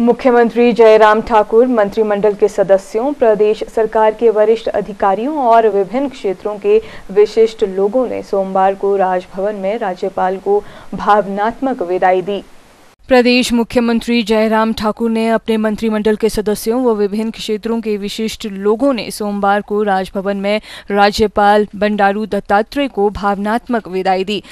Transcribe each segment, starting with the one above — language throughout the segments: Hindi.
मुख्यमंत्री जयराम ठाकुर, मंत्रिमंडल के सदस्यों, प्रदेश सरकार के वरिष्ठ अधिकारियों और विभिन्न क्षेत्रों के विशिष्ट लोगों ने सोमवार को राजभवन में राज्यपाल को भावनात्मक विदाई दी। प्रदेश मुख्यमंत्री जयराम ठाकुर ने अपने मंत्रिमंडल के सदस्यों व विभिन्न क्षेत्रों के विशिष्ट लोगों ने सोमवार को राजभवन में राज्यपाल बंडारू दत्तात्रेय को भावनात्मक विदाई दी।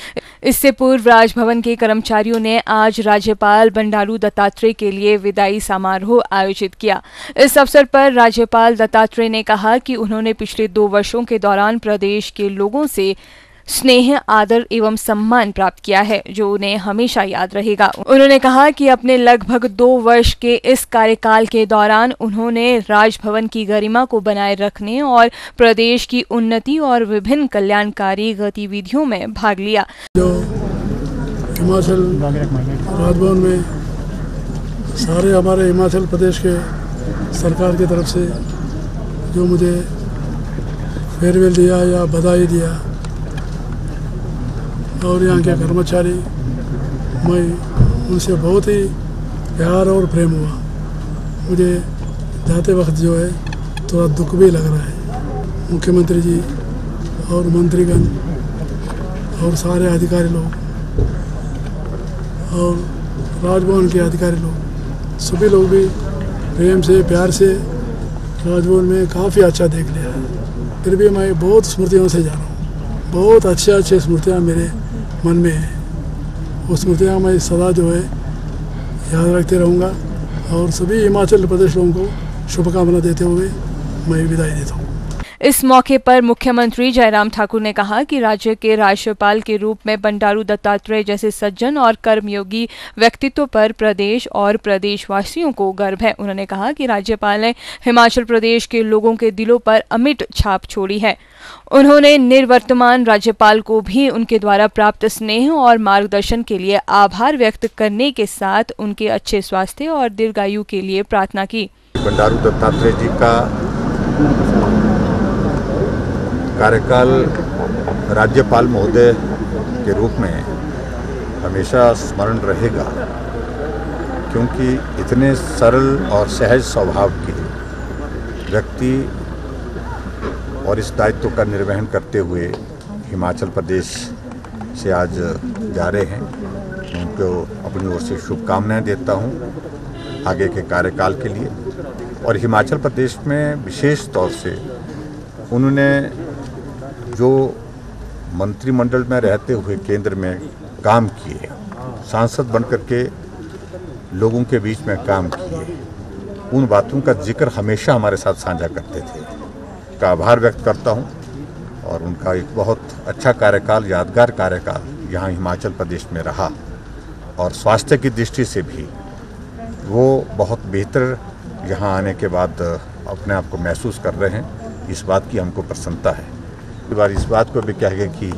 इससे पूर्व राजभवन के कर्मचारियों ने आज राज्यपाल बंडारू दत्तात्रेय के लिए विदाई समारोह आयोजित किया। इस अवसर पर राज्यपाल दत्तात्रेय ने कहा कि उन्होंने पिछले दो वर्षों के दौरान प्रदेश के लोगों से स्नेह, आदर एवं सम्मान प्राप्त किया है, जो उन्हें हमेशा याद रहेगा। उन्होंने कहा कि अपने लगभग दो वर्ष के इस कार्यकाल के दौरान उन्होंने राजभवन की गरिमा को बनाए रखने और प्रदेश की उन्नति और विभिन्न कल्याणकारी गतिविधियों में भाग लिया। हिमाचल राजभवन में सारे हमारे हिमाचल प्रदेश के सरकार की तरफ़ से जो मुझे फेयरवेल दिया या बधाई दिया और यहाँ के कर्मचारी मैं उनसे बहुत ही प्यार और प्रेम हुआ। मुझे जाते वक्त जो है थोड़ा दुख भी लग रहा है। मुख्यमंत्री जी और मंत्रीगण और सारे अधिकारी लोग और राजभवन के अधिकारी लोग सभी लोग भी प्रेम से प्यार से राजभवन में काफ़ी अच्छा देख लिया है। फिर भी मैं बहुत स्मृतियों से जा रहा हूँ। बहुत अच्छे अच्छे स्मृतियाँ मेरे मन में है। वो स्मृतियाँ मैं सदा जो है, याद रखते रहूँगा और सभी हिमाचल प्रदेश लोगों को शुभकामना देते हुए मैं विदाई देता हूँ। इस मौके पर मुख्यमंत्री जयराम ठाकुर ने कहा कि राज्य के राज्यपाल के रूप में बंडारू दत्तात्रेय जैसे सज्जन और कर्मयोगी व्यक्तित्व पर प्रदेश और प्रदेशवासियों को गर्व है। उन्होंने कहा कि राज्यपाल ने हिमाचल प्रदेश के लोगों के दिलों पर अमिट छाप छोड़ी है। उन्होंने निर्वर्तमान राज्यपाल को भी उनके द्वारा प्राप्त स्नेह और मार्गदर्शन के लिए आभार व्यक्त करने के साथ उनके अच्छे स्वास्थ्य और दीर्घायु के लिए प्रार्थना की। बंडारू दत्तात्रेय जी का कार्यकाल राज्यपाल महोदय के रूप में हमेशा स्मरण रहेगा, क्योंकि इतने सरल और सहज स्वभाव के व्यक्ति और इस दायित्व का निर्वहन करते हुए हिमाचल प्रदेश से आज जा रहे हैं। उनको अपनी ओर से शुभकामनाएँ देता हूँ आगे के कार्यकाल के लिए। और हिमाचल प्रदेश में विशेष तौर से उन्होंने जो मंत्रिमंडल में रहते हुए केंद्र में काम किए, सांसद बनकर के लोगों के बीच में काम किए, उन बातों का ज़िक्र हमेशा हमारे साथ साझा करते थे। का आभार व्यक्त करता हूँ और उनका एक बहुत अच्छा कार्यकाल, यादगार कार्यकाल यहाँ हिमाचल प्रदेश में रहा और स्वास्थ्य की दृष्टि से भी वो बहुत बेहतर यहाँ आने के बाद अपने आप को महसूस कर रहे हैं। इस बात की हमको प्रसन्नता है। बार इस बात को भी कहेंगे कि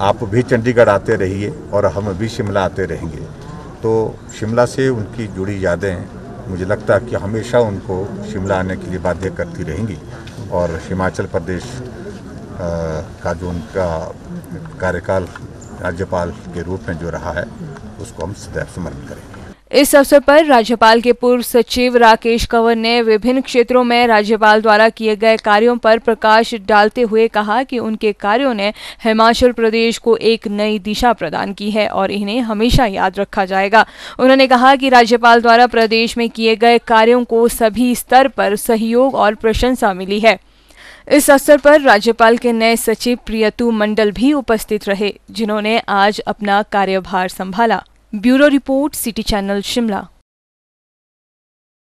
आप भी चंडीगढ़ आते रहिए और हम भी शिमला आते रहेंगे। तो शिमला से उनकी जुड़ी यादें मुझे लगता है कि हमेशा उनको शिमला आने के लिए बाध्य करती रहेंगी और हिमाचल प्रदेश का जो उनका कार्यकाल राज्यपाल के रूप में जो रहा है, उसको हम सदैव स्मरण करेंगे इस अवसर पर राज्यपाल के पूर्व सचिव राकेश कंवर ने विभिन्न क्षेत्रों में राज्यपाल द्वारा किए गए कार्यों पर प्रकाश डालते हुए कहा कि उनके कार्यों ने हिमाचल प्रदेश को एक नई दिशा प्रदान की है और इन्हें हमेशा याद रखा जाएगा। उन्होंने कहा कि राज्यपाल द्वारा प्रदेश में किए गए कार्यों को सभी स्तर पर सहयोग और प्रशंसा मिली है। इस अवसर पर राज्यपाल के नए सचिव प्रियतु मंडल भी उपस्थित रहे, जिन्होंने आज अपना कार्यभार संभाला। Bureau report city channel Shimla.